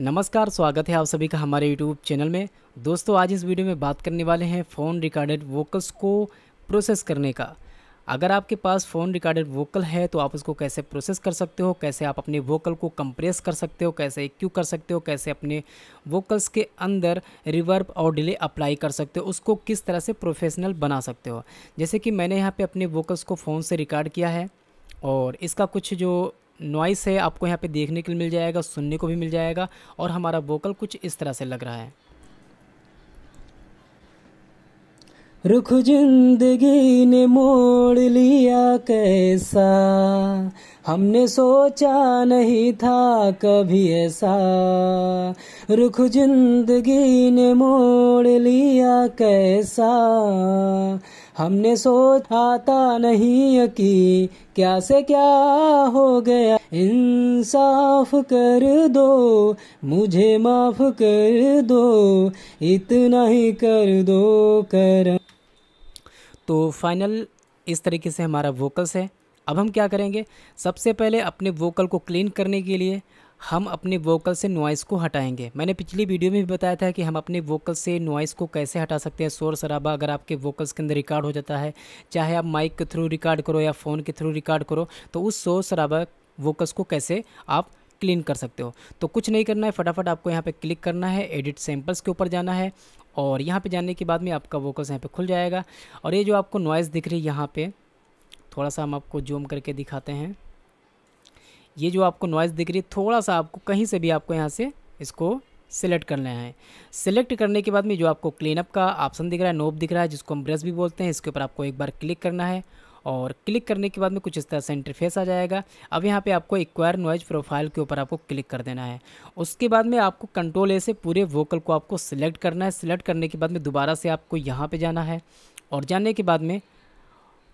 नमस्कार, स्वागत है आप सभी का हमारे यूट्यूब चैनल में। दोस्तों, आज इस वीडियो में बात करने वाले हैं फ़ोन रिकॉर्डेड वोकल्स को प्रोसेस करने का। अगर आपके पास फ़ोन रिकॉर्डेड वोकल है तो आप उसको कैसे प्रोसेस कर सकते हो, कैसे आप अपने वोकल को कंप्रेस कर सकते हो, कैसे क्यू कर सकते हो, कैसे अपने वोकल्स के अंदर रिवर्ब और डिले अप्लाई कर सकते हो, उसको किस तरह से प्रोफेशनल बना सकते हो। जैसे कि मैंने यहाँ पर अपने वोकल्स को फ़ोन से रिकॉर्ड किया है और इसका कुछ जो नॉइस है, आपको यहाँ पे देखने के लिए मिल जाएगा, सुनने को भी मिल जाएगा और हमारा वोकल कुछ इस तरह से लग रहा है। रुख ज़िंदगी ने मोड़ लिया कैसा? हमने सोचा नहीं था कभी ऐसा। रुख ज़िंदगी ने मोड़ लिया कैसा? हमने सोचा था नहीं कि क्या से क्या हो गया। इंसाफ कर दो, मुझे माफ़ कर दो, इतना ही कर दो कर तो फाइनल इस तरीके से हमारा वोकल्स है। अब हम क्या करेंगे? सबसे पहले अपने वोकल को क्लीन करने के लिए हम अपने वोकल से नॉइज़ को हटाएँगे। मैंने पिछली वीडियो में भी बताया था कि हम अपने वोकल से नॉइज़ को कैसे हटा सकते हैं। शोर शराबा अगर आपके वोकल्स के अंदर रिकॉर्ड हो जाता है, चाहे आप माइक के थ्रू रिकॉर्ड करो या फ़ोन के थ्रू रिकॉर्ड करो तो उस शोर शराबा वोकल्स को कैसे आप क्लीन कर सकते हो। तो कुछ नहीं करना है, फटाफट आपको यहाँ पर क्लिक करना है एडिट सैम्पल्स के ऊपर जाना है और यहाँ पर जाने के बाद में आपका वोकल्स यहाँ पर खुल जाएगा। और ये जो आपको नॉइज़ दिख रही है यहाँ पर थोड़ा सा हम आपको जूम करके दिखाते हैं। ये जो आपको नॉइज़ दिख रही है, थोड़ा सा आपको कहीं से भी आपको यहाँ से इसको सिलेक्ट करना है। सिलेक्ट करने के बाद में जो आपको क्लीनअप का ऑप्शन दिख रहा है नोब दिख रहा है, जिसको हम ब्रश भी बोलते हैं, इसके ऊपर आपको एक बार क्लिक करना है और क्लिक करने के बाद में कुछ इस तरह से इंटरफेस आ जाएगा। अब यहाँ पे आपको एक्वायर नॉइज़ प्रोफ़ाइल के ऊपर आपको क्लिक कर देना है। उसके बाद में आपको कंट्रोल ए से पूरे वोकल को आपको सिलेक्ट करना है। सिलेक्ट करने के बाद में दोबारा से आपको यहाँ पे जाना है और जाने के बाद में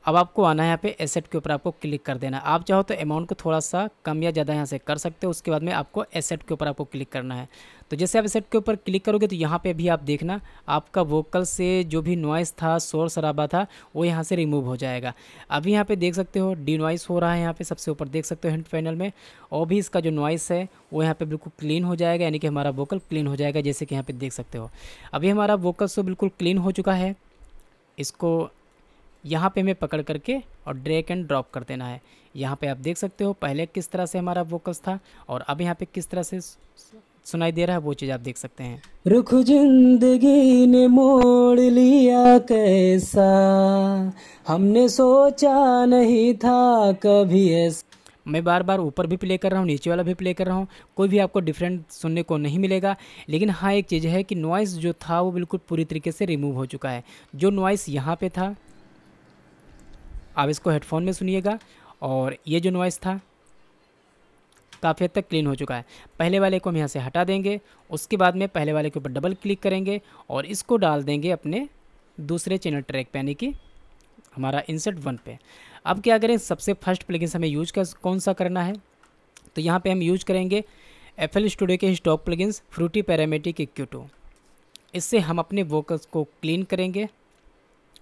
अब आपको आना है यहाँ पे एसेट के ऊपर, आपको क्लिक कर देना आप चाहो तो अमाउंट को थोड़ा सा कम या ज़्यादा यहाँ से कर सकते हो, उसके बाद में आपको एसेट के ऊपर आपको क्लिक करना है। तो जैसे आप एसेट के ऊपर क्लिक करोगे तो यहाँ पे भी आप देखना, आपका वोकल से जो भी नॉइस था शोर शराबा था, वो यहाँ से रिमूव हो जाएगा। अभी यहाँ पर देख सकते हो डी नॉइस हो रहा है यहाँ पर सबसे ऊपर देख सकते हो हिंट पैनल में। और भी इसका जो नॉइस है, वो यहाँ पर बिल्कुल क्लीन हो जाएगा, यानी कि हमारा वोकल क्लीन हो जाएगा, जैसे कि यहाँ पर देख सकते हो। अभी हमारा वोकल तो बिल्कुल क्लीन हो चुका है। इसको यहाँ पे हमें पकड़ करके और ड्रैग एंड ड्रॉप कर देना है। यहाँ पे आप देख सकते हो पहले किस तरह से हमारा वोकल्स था और अब यहाँ पे किस तरह से सुनाई दे रहा है वो चीज़ आप देख सकते हैं। रुख ज़िंदगी ने मोड़ लिया कैसा? हमने सोचा नहीं था कभी ऐसा। मैं बार बार ऊपर भी प्ले कर रहा हूँ नीचे वाला भी प्ले कर रहा हूँ कोई भी आपको डिफरेंट सुनने को नहीं मिलेगा। लेकिन हाँ एक चीज़ है कि नॉइस जो था वो बिल्कुल पूरी तरीके से रिमूव हो चुका है। जो नॉइस यहाँ पे था आप इसको हेडफोन में सुनिएगा। और ये जो नॉइस था, काफ़ी हद तक क्लीन हो चुका है। पहले वाले को हम यहाँ से हटा देंगे, उसके बाद में पहले वाले के ऊपर डबल क्लिक करेंगे और इसको डाल देंगे अपने दूसरे चैनल ट्रैक पे, यानी कि हमारा इंसर्ट वन पे। अब क्या करें, सबसे फ़र्स्ट प्लगइन हमें यूज़ कर कौन सा करना है? तो यहाँ पे हम यूज़ करेंगे एफ़ स्टूडियो के stock plugins Fruity Parametric EQ इससे हम अपने वोकल्स को क्लीन करेंगे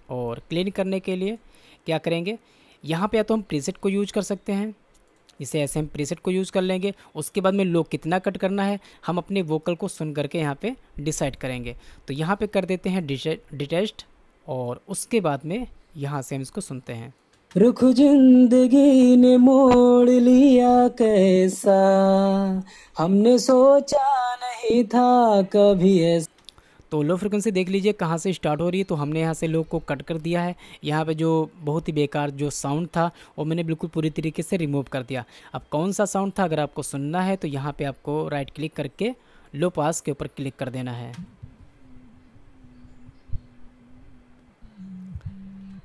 और क्लीन करने के लिए क्या करेंगे? यहाँ पे या तो हम प्रीसेट को यूज़ कर सकते हैं। इसे ऐसे हम प्रीसेट को यूज़ कर लेंगे। उसके बाद में लो कितना कट करना है, हम अपने वोकल को सुन करके यहाँ पे डिसाइड करेंगे। तो यहाँ पे कर देते हैं डिटेस्ट और उसके बाद में यहाँ से हम इसको सुनते हैं। रुख ज़िंदगी ने मोड़ लिया कैसा? हमने सोचा नहीं था कभी ऐसा। तो लो फ्रिक्वेंसी देख लीजिए कहाँ से स्टार्ट हो रही है। तो हमने यहाँ से लो को कट कर दिया है। यहाँ पे जो बहुत ही बेकार जो साउंड था, वो मैंने बिल्कुल पूरी तरीके से रिमूव कर दिया। अब कौन सा साउंड था अगर आपको सुनना है तो यहाँ पे आपको राइट क्लिक करके लो पास के ऊपर क्लिक कर देना है।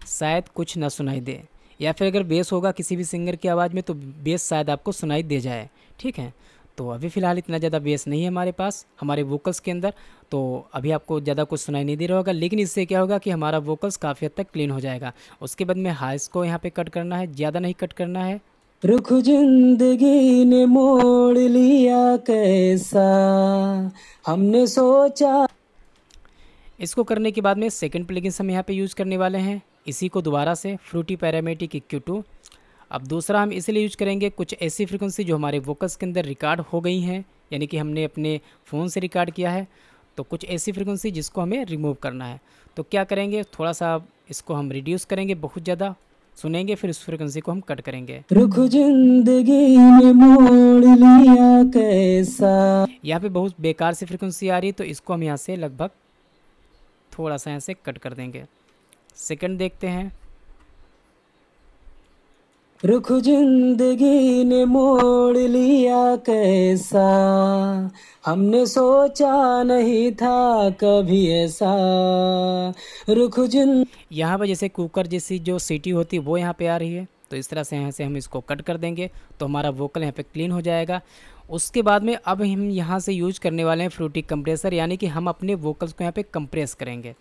शायद कुछ ना सुनाई दे, या फिर अगर बेस होगा किसी भी सिंगर की आवाज़ में तो बेस शायद आपको सुनाई दे जाए। ठीक है? तो अभी फ़िलहाल इतना ज़्यादा बेस नहीं है हमारे पास हमारे वोकल्स के अंदर तो अभी आपको ज़्यादा कुछ सुनाई नहीं दे रहा होगा लेकिन इससे क्या होगा कि हमारा वोकल्स काफ़ी हद तक क्लीन हो जाएगा। उसके बाद में हाइस को यहाँ पे कट करना है ज़्यादा नहीं कट करना है। रुख ज़िंदगी ने मोड़ लिया कैसा हमने सोचा। इसको करने के बाद में सेकंड प्लगइन हम यहाँ पे यूज़ करने वाले हैं। इसी को दोबारा से फ्रूटी पैरामेटिक इक्यू टू अब दूसरा हम इसलिए यूज़ करेंगे कुछ ऐसी फ्रिक्वेंसी जो हमारे वोकल्स के अंदर रिकॉर्ड हो गई हैं यानी कि हमने अपने फ़ोन से रिकॉर्ड किया है तो कुछ ऐसी फ्रिक्वेंसी जिसको हमें रिमूव करना है। तो क्या करेंगे थोड़ा सा इसको हम रिड्यूस करेंगे बहुत ज़्यादा सुनेंगे फिर उस फ्रिक्वेंसी को हम कट करेंगे। रुख ज़िंदगी मोड़ लिया कैसा? यहाँ पे बहुत बेकार सी फ्रिक्वेंसी आ रही है तो इसको हम यहाँ से लगभग थोड़ा सा यहाँ से कट कर देंगे। सेकंड देखते हैं। रुख ज़िंदगी ने मोड़ लिया कैसा? हमने सोचा नहीं था कभी ऐसा। रुख जिन यहाँ पर जैसे कुकर जैसी जो सीटी होती वो यहाँ पे आ रही है। तो इस तरह से यहाँ से हम इसको कट कर देंगे। तो हमारा वोकल यहाँ पे क्लीन हो जाएगा। उसके बाद में अब हम यहाँ से यूज़ करने वाले हैं फ्रूटी कंप्रेसर, यानी कि हम अपने वोकल्स को यहाँ पे कंप्रेस करेंगे।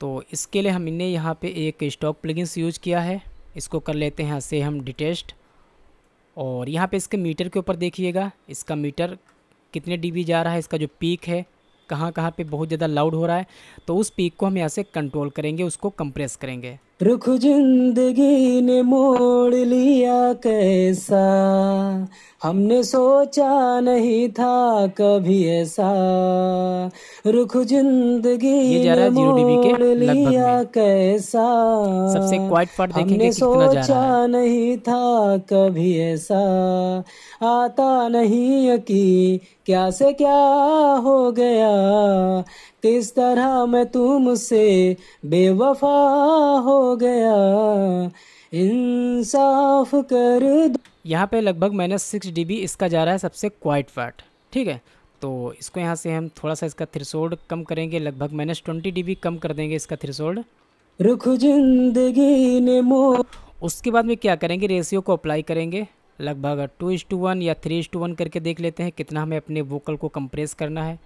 तो इसके लिए हमने यहाँ पे एक स्टॉक प्लगइन्स यूज़ किया है। इसको कर लेते हैं से हम डिटेस्ट और यहाँ पे इसके मीटर के ऊपर देखिएगा, इसका मीटर कितने डीबी जा रहा है, इसका जो पीक है कहाँ कहाँ पे बहुत ज़्यादा लाउड हो रहा है तो उस पीक को हम यहाँ से कंट्रोल करेंगे, उसको कंप्रेस करेंगे। रुख ज़िंदगी ने मोड़ लिया कैसा? हमने सोचा नहीं था कभी ऐसा। रुख ज़िंदगी ने 0 मोड़ लिया कैसा? सबसे क्वाइट पार्ट देखेंगे हमने सोचा नहीं था कभी ऐसा। आता नहीं यकीन क्या से क्या हो गया? किस तरह मैं तुमसे बेवफा हो गया? इंसाफ कर दो। यहाँ पे लगभग माइनस सिक्स डीबी इसका जा रहा है सबसे क्वाइट पार्ट ठीक है? तो इसको यहाँ से हम थोड़ा सा इसका थ्रिसोल्ड कम करेंगे लगभग माइनस ट्वेंटी डीबी कम कर देंगे इसका थ्रिसोल्ड रुख ज़िंदगी ने मो उसके बाद में क्या करेंगे? रेशियो को अप्लाई करेंगे। लगभग टू इस टू वन या थ्री इस टू वन करके देख लेते हैं कितना हमें अपने वोकल को कंप्रेस करना है।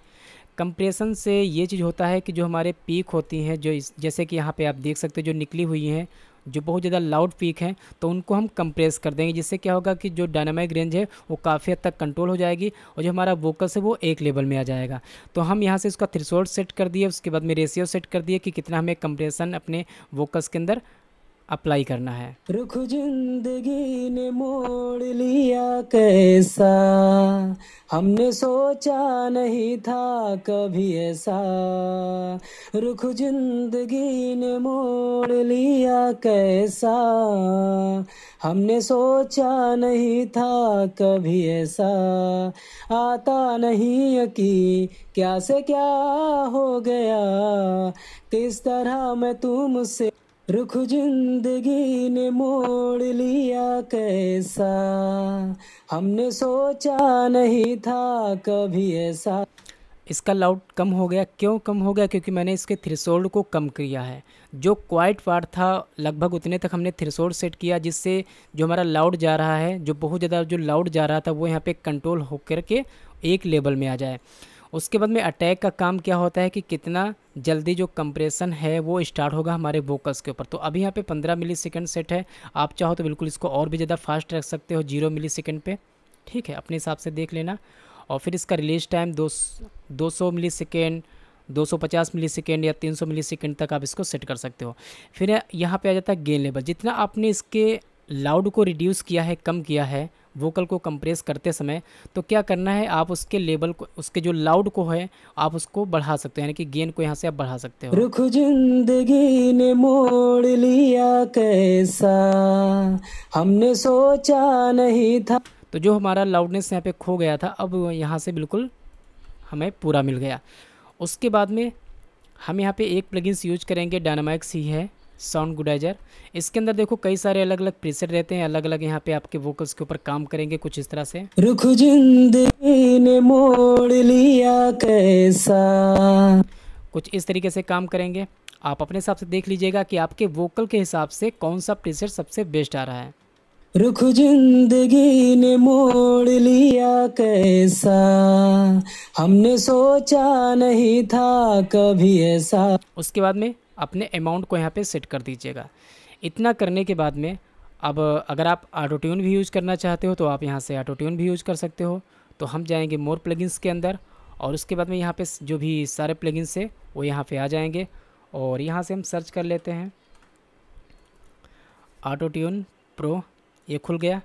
कंप्रेशन से ये चीज़ होता है कि जो हमारे पीक होती हैं, जो इस, जैसे कि यहाँ पे आप देख सकते हो जो निकली हुई हैं, जो बहुत ज़्यादा लाउड पीक हैं तो उनको हम कंप्रेस कर देंगे, जिससे क्या होगा कि जो डायनामिक रेंज है, वो काफ़ी हद तक कंट्रोल हो जाएगी और जो हमारा वोकल्स है, वो एक लेवल में आ जाएगा। तो हम यहाँ से इसका थ्रिसोल्ड सेट कर दिए, उसके बाद में रेशियो सेट कर दिए कि कितना हमें कंप्रेशन अपने वोकल्स के अंदर अप्लाई करना है। रुख ज़िंदगी ने मोड़ लिया कैसा? हमने सोचा नहीं था कभी ऐसा। रुख ज़िंदगी ने मोड़ लिया कैसा? हमने सोचा नहीं था कभी ऐसा। आता नहीं यकीन क्या से क्या हो गया? किस तरह मैं तुमसे रुख ज़िंदगी ने मोड़ लिया कैसा? हमने सोचा नहीं था कभी ऐसा। इसका लाउड कम हो गया। क्यों कम हो गया? क्योंकि मैंने इसके थ्रिसोल्ड को कम किया है। जो क्वाइट पार्ट था, लगभग उतने तक हमने थ्रिसोल्ड सेट किया, जिससे जो हमारा लाउड जा रहा है, जो बहुत ज़्यादा जो लाउड जा रहा था, वो यहाँ पे कंट्रोल होकर के एक लेवल में आ जाए। उसके बाद में अटैक का काम क्या होता है कि कितना जल्दी जो कंप्रेशन है वो स्टार्ट होगा हमारे वोकल्स के ऊपर। तो अभी यहाँ पे 15 मिली सेकेंड सेट है। आप चाहो तो बिल्कुल इसको और भी ज़्यादा फास्ट रख सकते हो ज़ीरो मिली सेकेंड पे। ठीक है, अपने हिसाब से देख लेना। और फिर इसका रिलीज़ टाइम दो दो सौ मिली सेकेंड 250 मिली सेकेंड या 300 मिली सेकेंड तक आप इसको सेट कर सकते हो। फिर यहाँ पे आ जाता है गेन लेवल जितना आपने इसके लाउड को रिड्यूस किया है, कम किया है वोकल को कंप्रेस करते समय तो क्या करना है आप उसके लेवल को उसके जो लाउड को है आप उसको बढ़ा सकते हो यानी कि गेन को यहाँ से आप बढ़ा सकते हो। रुख ज़िंदगी ने मोड़ लिया कैसा? हमने सोचा नहीं था। तो जो हमारा लाउडनेस यहाँ पे खो गया था अब यहाँ से बिल्कुल हमें पूरा मिल गया। उसके बाद में हम यहाँ पे एक प्लगइन्स यूज़ करेंगे डायनामिक्स ही है। Soundgoodizer. इसके अंदर देखो कई सारे अलग अलग प्रीसेट रहते हैं अलग अलग यहाँ पे आपके वोकल्स के ऊपर काम करेंगे कुछ इस तरह से। रुख ज़िंदगी ने मोड़ लिया कैसा? कुछ इस तरीके से काम करेंगे। आप अपने हिसाब से देख लीजिएगा कि आपके वोकल के हिसाब से कौन सा प्रीसेट सबसे बेस्ट आ रहा है। रुख ज़िंदगी ने मोड़ लिया कैसा? हमने सोचा नहीं था कभी ऐसा। उसके बाद में अपने अमाउंट को यहाँ पे सेट कर दीजिएगा। इतना करने के बाद में अब अगर आप ऑटो ट्यून भी यूज़ करना चाहते हो तो आप यहाँ से ऑटो ट्यून भी यूज़ कर सकते हो। तो हम जाएँगे मोर प्लगइन्स के अंदर और उसके बाद में यहाँ पे जो भी सारे प्लगइन्स है, वो यहाँ पे आ जाएँगे और यहाँ से हम सर्च कर लेते हैं। ऑटो ट्यून प्रो ये खुल गया।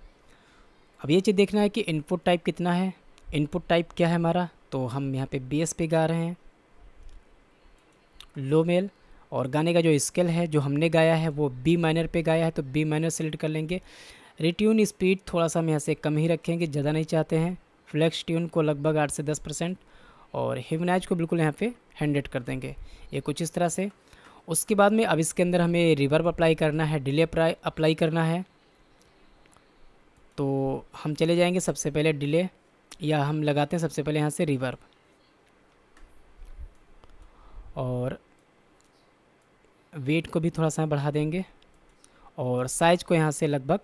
अब ये चीज़ देखना है कि इनपुट टाइप कितना है। इनपुट टाइप क्या है हमारा? तो हम यहाँ पे बी पे गा रहे हैं। लो मेल और गाने का जो स्केल है, जो हमने गाया है, वो बी माइनर पे गाया है तो बी माइनर सेलेक्ट कर लेंगे। रिट्यून स्पीड थोड़ा सा हम यहाँ से कम ही रखेंगे, ज़्यादा नहीं चाहते हैं। फ्लैक्स ट्यून को लगभग आठ से दस परसेंट और हिमनाइज को बिल्कुल यहाँ पे हंड्रेड कर देंगे। ये कुछ इस तरह से। उसके बाद में अब इसके अंदर हमें रिवर्ब अप्लाई करना है डिले अप्लाई करना है। तो हम चले जाएँगे सबसे पहले डिले या हम लगाते हैं सबसे पहले यहाँ से रिवर्ब और वेट को भी थोड़ा सा बढ़ा देंगे और साइज़ को यहाँ से लगभग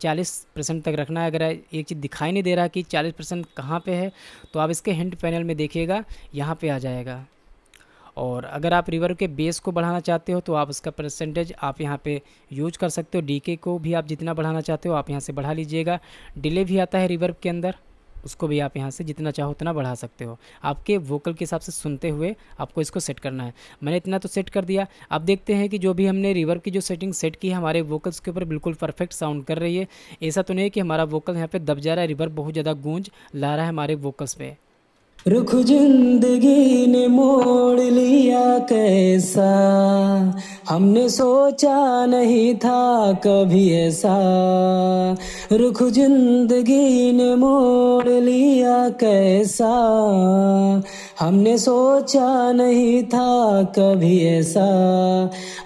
चालीस परसेंट तक रखना है। अगर एक चीज़ दिखाई नहीं दे रहा कि चालीस परसेंट कहाँ पर है तो आप इसके हिंट पैनल में देखिएगा, यहाँ पे आ जाएगा। और अगर आप रिवर के बेस को बढ़ाना चाहते हो तो आप उसका परसेंटेज आप यहाँ पे यूज़ कर सकते हो। डीके को भी आप जितना बढ़ाना चाहते हो, आप यहाँ से बढ़ा लीजिएगा। डिले भी आता है रिवर्ब के अंदर। उसको भी आप यहाँ से जितना चाहो उतना बढ़ा सकते हो। आपके वोकल के हिसाब से सुनते हुए आपको इसको सेट करना है। मैंने इतना तो सेट कर दिया। अब देखते हैं कि जो भी हमने रिवर्ब की जो सेटिंग सेट की है, हमारे वोकल्स के ऊपर बिल्कुल परफेक्ट साउंड कर रही है। ऐसा तो नहीं है कि हमारा वोकल यहाँ पर दब जा रहा है रिवर्ब बहुत ज़्यादा गूंज ला रहा है हमारे वोकल्स पे। रुख ज़िंदगी ने मोड़ लिया कैसा? हमने सोचा नहीं था कभी ऐसा। रुख ज़िंदगी ने मोड़ लिया कैसा? हमने सोचा नहीं था कभी ऐसा,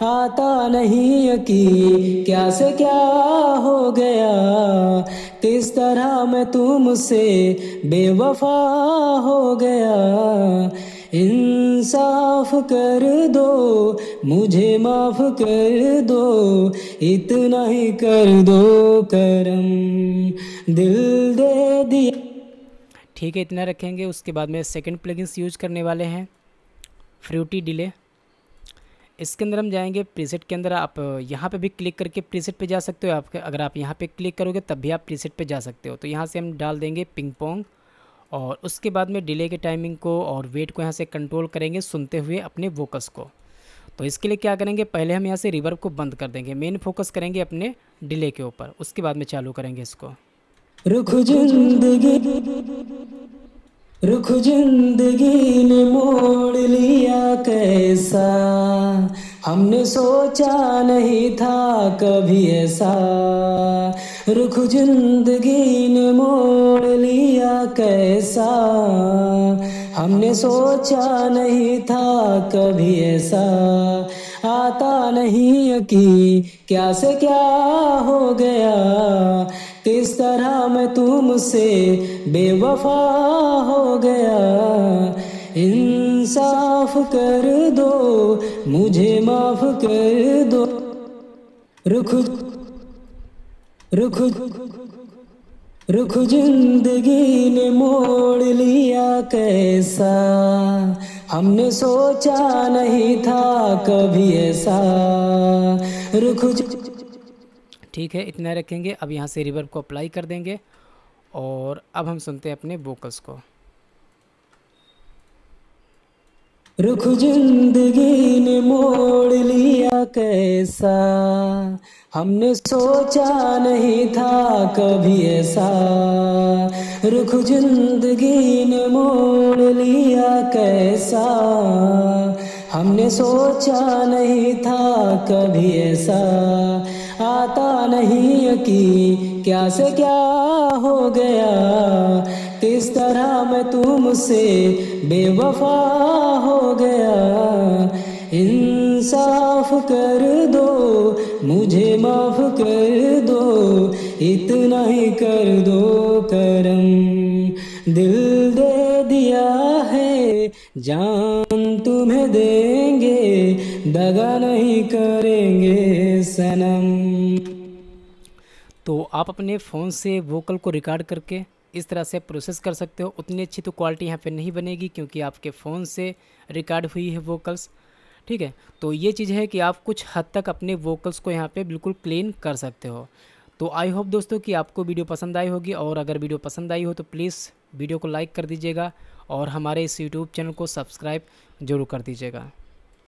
आता नहीं यकीन क्या से क्या हो गया। किस तरह मैं तुमसे बेवफा हो गया। इंसाफ कर दो, मुझे माफ़ कर दो, इतना ही कर दो, करम दिल दे दिया। ठीक है, इतना रखेंगे। उसके बाद में सेकंड प्लगइन्स यूज़ करने वाले हैं। फ्रूटी डिले इसके अंदर हम जाएँगे प्रीसेट के अंदर आप यहाँ पे भी क्लिक करके प्रीसेट पे जा सकते हो। आप अगर आप यहाँ पे क्लिक करोगे, तब भी आप प्रीसेट पे जा सकते हो। तो यहाँ से हम डाल देंगे पिंग पोंग और उसके बाद में डिले के टाइमिंग को और वेट को यहाँ से कंट्रोल करेंगे सुनते हुए अपने वोकस को। तो इसके लिए क्या करेंगे, पहले हम यहाँ से रिवर्ब को बंद कर देंगे। मेन फोकस करेंगे अपने डिले के ऊपर। उसके बाद में चालू करेंगे इसको। रुख ज़िंदगी रुख ज़िंदगी ने मोड़ लिया कैसा? हमने सोचा नहीं था कभी ऐसा। रुख ज़िंदगी ने मोड़ लिया कैसा? हमने सोचा नहीं था कभी ऐसा। आता नहीं यकीन क्या से क्या हो गया? किस तरह मैं तुमसे बेवफा हो गया? इंसाफ कर दो, मुझे माफ़ कर दो। रुख रुख रुख ज़िंदगी ने मोड़ लिया कैसा? हमने सोचा नहीं था कभी ऐसा। रुख ठीक है, इतना रखेंगे। अब यहाँ से रिवर्ब को अप्लाई कर देंगे और अब हम सुनते हैं अपने वोकल्स को। रुख ज़िंदगी ने मोड़ लिया कैसा? हमने सोचा नहीं था कभी ऐसा। रुख ज़िंदगी ने मोड़ लिया कैसा? हमने सोचा नहीं था कभी ऐसा। आता नहीं यकीन क्या से क्या हो गया? किस तरह मैं तुमसे बेवफा हो गया? इंसाफ कर दो, मुझे माफ़ कर दो, इतना ही कर दो करम। दिल दे दिया है जान तुम्हें देंगे, दगा नहीं करेंगे सनम। तो आप अपने फ़ोन से वोकल को रिकॉर्ड करके इस तरह से प्रोसेस कर सकते हो। उतनी अच्छी तो क्वालिटी यहाँ पे नहीं बनेगी क्योंकि आपके फ़ोन से रिकॉर्ड हुई है वोकल्स ठीक है? तो ये चीज़ है कि आप कुछ हद तक अपने वोकल्स को यहाँ पे बिल्कुल क्लीन कर सकते हो। तो आई होप दोस्तों कि आपको वीडियो पसंद आई होगी और अगर वीडियो पसंद आई हो तो प्लीज़ वीडियो को लाइक कर दीजिएगा। और हमारे इस यूट्यूब चैनल को सब्सक्राइब ज़रूर कर दीजिएगा।